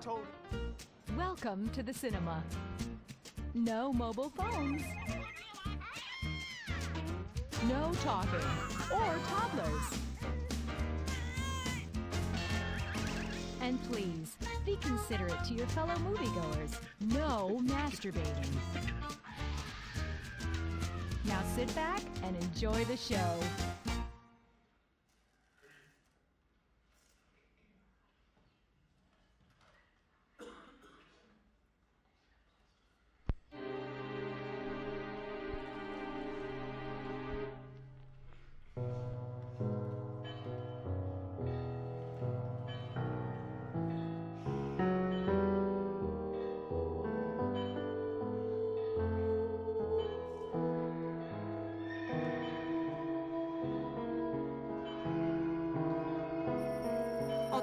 told Welcome to the cinema. No mobile phones. No talking or toddlers. And please, be considerate to your fellow moviegoers. No masturbating. Now sit back and enjoy the show.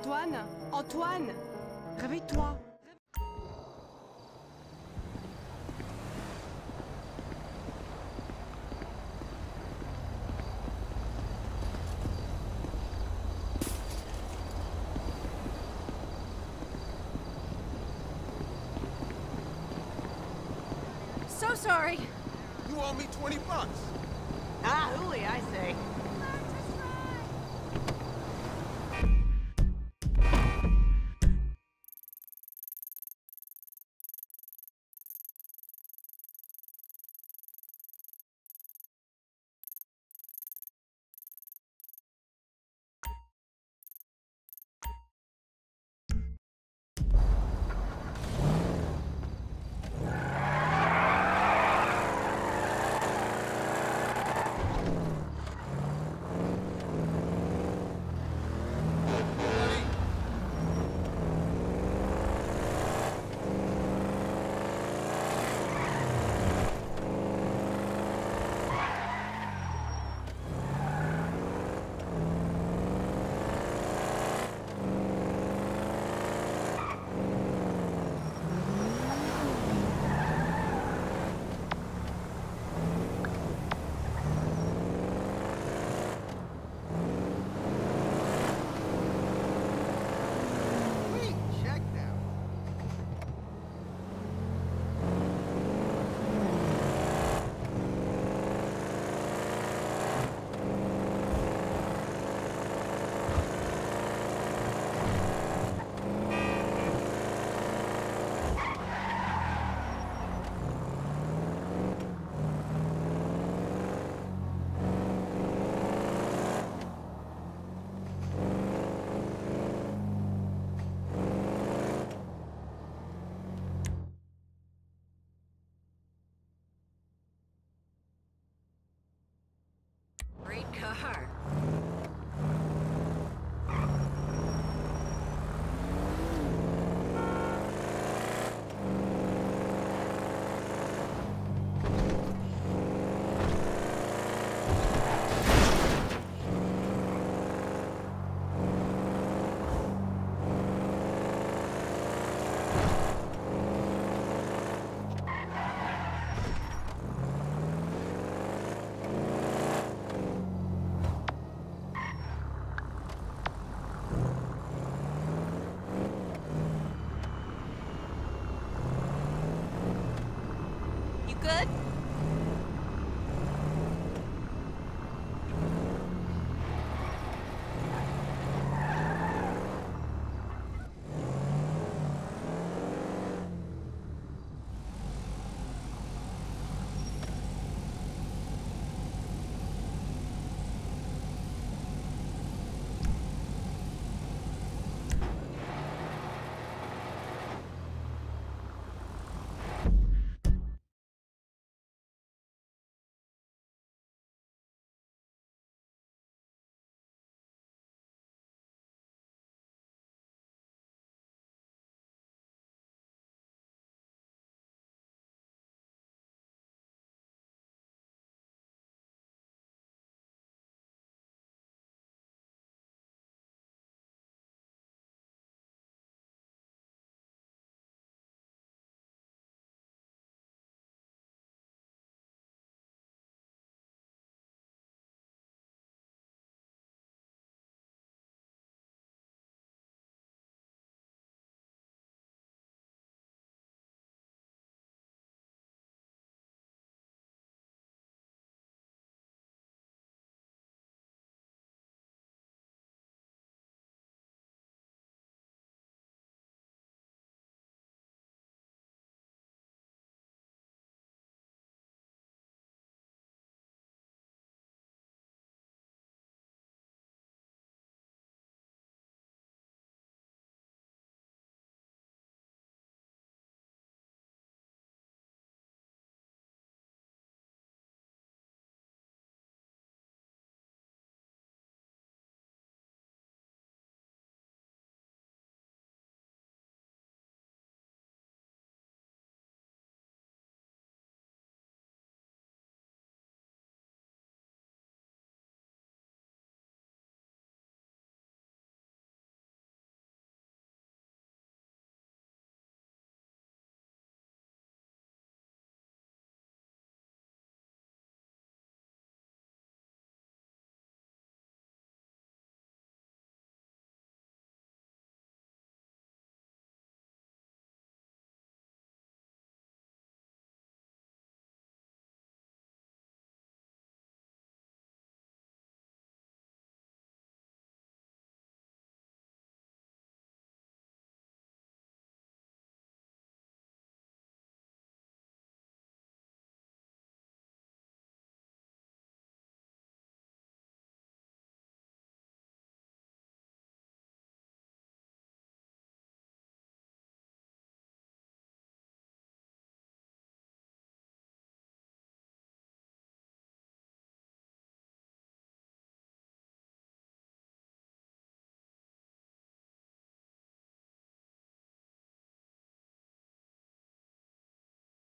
Antoine Antoine Réveille-toi So sorry. You owe me 20 bucks. Ah, hooey, I say.